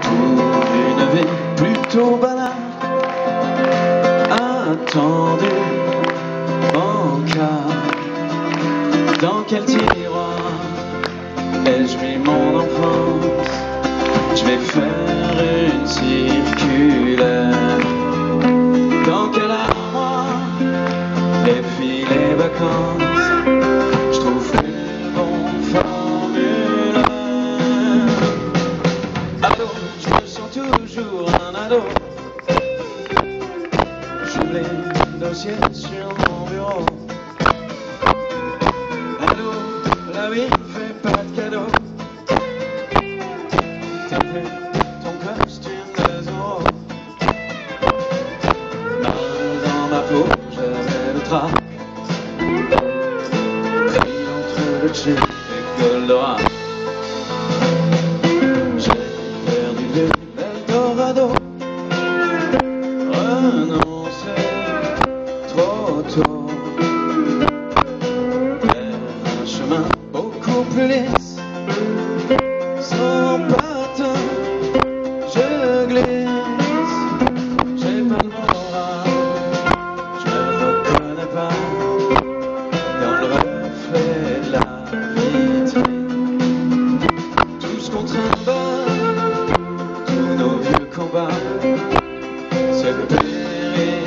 Pour une vie plutôt banale, attendue, bancal. Dans quel tiroir ai-je mis mon enfance? Je vais faire une circulaire. Dans quel armoire les filles les vacances? Toujours un ado. J'ouvre les dossiers sur mon bureau. Allô, la vie fait pas de cadeau. T'as pris ton costume de Zorro. Dans ma peau, j'avais le trac. Entre le chip et Goldorak. J'ai Renoncé trop tôt vers un chemin beaucoup plus lisse. Sans patin, je glisse. J'ai pas le moral, je me reconnais pas dans le reflet de la vitrine. Tout ce qu'on trimballe, Saint-Denis.